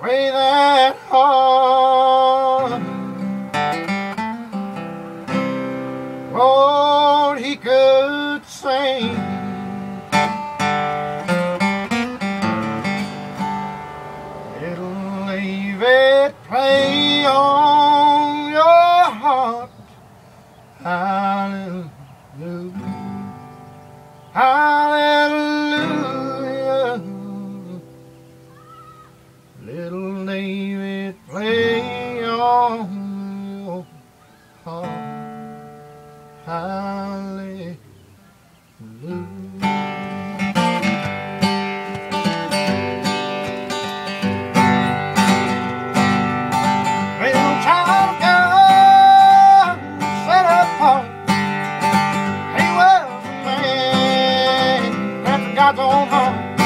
Pray that hard road he could sing. It'll leave it play on your heart. Hallelujah. I go home.